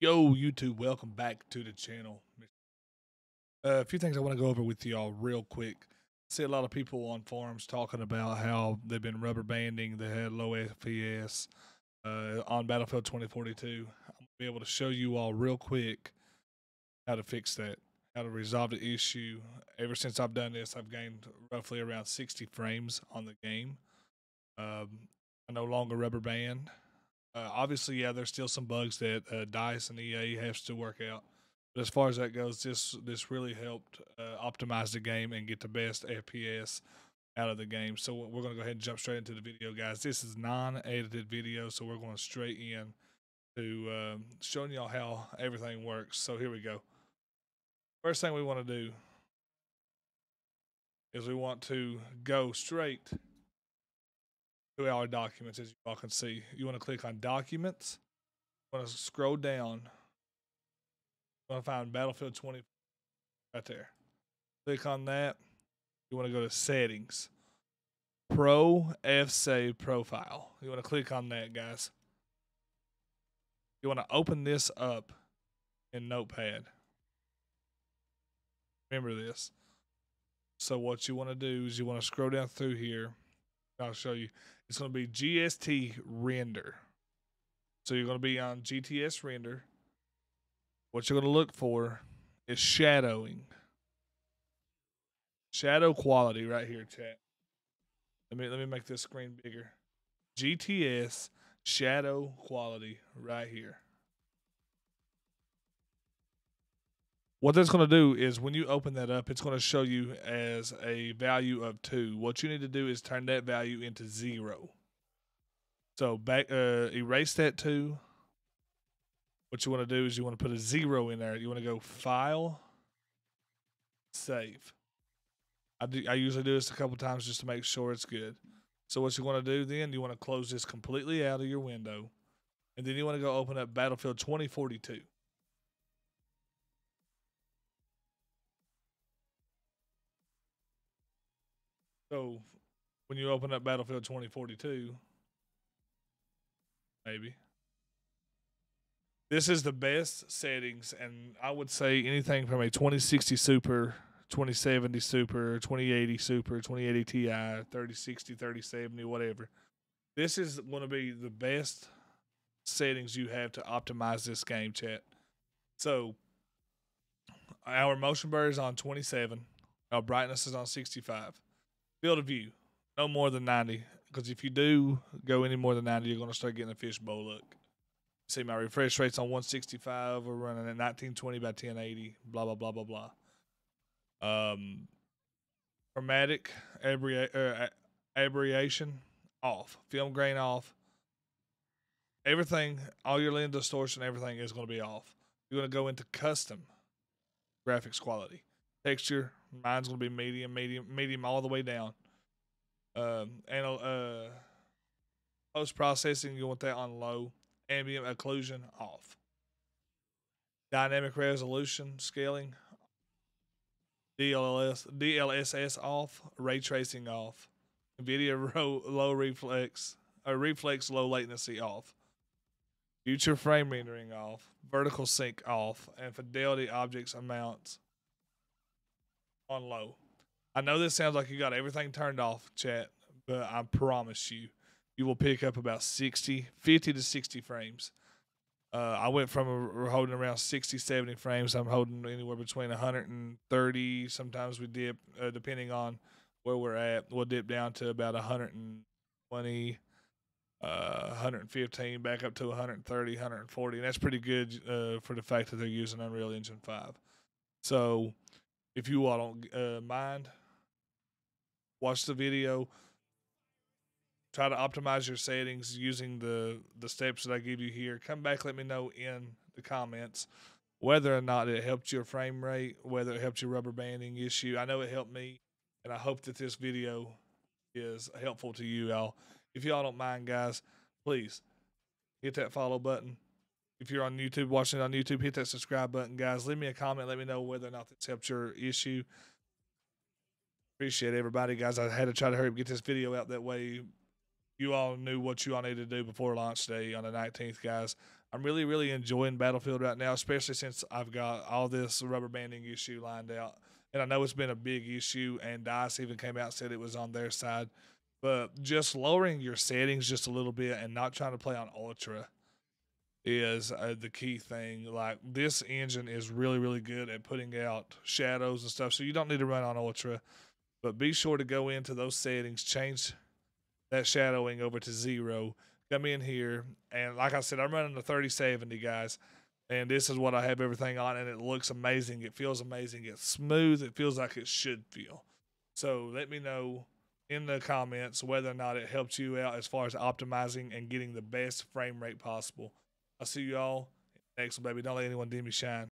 Yo, YouTube, welcome back to the channel. Uh, a few things I want to go over with y'all real quick. I see a lot of people on forums talking about how they've been rubber banding, they had low FPS uh, on Battlefield 2042. I'm going to be able to show you all real quick how to fix that, how to resolve the issue. Ever since I've done this, I've gained roughly around 60 frames on the game. Um, I no longer rubber band. Uh, obviously, yeah, there's still some bugs that uh, Dice and EA has to work out. But as far as that goes, this this really helped uh, optimize the game and get the best FPS out of the game. So we're going to go ahead and jump straight into the video, guys. This is non-edited video, so we're going straight in to um, showing y'all how everything works. So here we go. First thing we want to do is we want to go straight to our documents, as you all can see. You want to click on Documents. You want to scroll down. You want to find Battlefield 20 right there. Click on that. You want to go to Settings. Pro F Save Profile. You want to click on that, guys. You want to open this up in Notepad. Remember this. So what you want to do is you want to scroll down through here. I'll show you. It's going to be GST render. So you're going to be on GTS render. What you're going to look for is shadowing. Shadow quality right here, chat. Let me let me make this screen bigger. GTS shadow quality right here. What that's going to do is when you open that up, it's going to show you as a value of two. What you need to do is turn that value into zero. So back, uh, erase that two. What you want to do is you want to put a zero in there. You want to go File, Save. I do. I usually do this a couple times just to make sure it's good. So what you want to do then? You want to close this completely out of your window, and then you want to go open up Battlefield 2042. So when you open up Battlefield 2042, maybe. This is the best settings, and I would say anything from a 2060 Super, 2070 Super, 2080 Super, 2080 Ti, 3060, 3070, whatever. This is going to be the best settings you have to optimize this game, chat. So, our motion blur is on 27, our brightness is on 65 field of view, no more than 90. Because if you do go any more than 90, you're going to start getting a fishbowl look. See, my refresh rate's on 165. We're running at 1920 by 1080. Blah, blah, blah, blah, blah. Um, chromatic abrea- uh, aberration off. Film grain off. Everything, all your lens distortion, everything is going to be off. You're going to go into custom graphics quality. Texture, mine's to be medium, medium, medium all the way down. Um, and uh, post processing, you want that on low. Ambient occlusion off. Dynamic resolution scaling, DLS, DLSS off. Ray tracing off. NVIDIA low, low reflex, or reflex low latency off. Future frame rendering off. Vertical sync off. And fidelity objects amounts on low. I know this sounds like you got everything turned off, chat, but I promise you, you will pick up about 60, 50 to 60 frames. Uh, I went from holding around 60, 70 frames. I'm holding anywhere between 130. Sometimes we dip, uh, depending on where we're at, we'll dip down to about 120, uh, 115, back up to 130, 140. And that's pretty good uh, for the fact that they're using Unreal Engine 5. So if you all don't uh, mind, watch the video. Try to optimize your settings using the the steps that I give you here. Come back, let me know in the comments whether or not it helped your frame rate, whether it helped your rubber banding issue. I know it helped me, and I hope that this video is helpful to you all. If y'all don't mind, guys, please hit that follow button if you're on YouTube, watching it on YouTube, hit that subscribe button, guys. Leave me a comment. Let me know whether or not this helped your issue. Appreciate everybody, guys. I had to try to hurry up get this video out that way. You all knew what you all needed to do before launch day on the 19th, guys. I'm really, really enjoying Battlefield right now, especially since I've got all this rubber banding issue lined out. And I know it's been a big issue, and DICE even came out and said it was on their side. But just lowering your settings just a little bit and not trying to play on ultra is uh, the key thing. Like this engine is really, really good at putting out shadows and stuff. So you don't need to run on ultra, but be sure to go into those settings, change that shadowing over to zero. Come in here, and like I said, I'm running the 3070, guys, and this is what I have everything on, and it looks amazing. It feels amazing. It's smooth. It feels like it should feel. So let me know in the comments whether or not it helps you out as far as optimizing and getting the best frame rate possible. I'll see you all next one, baby. Don't let anyone dim you shine.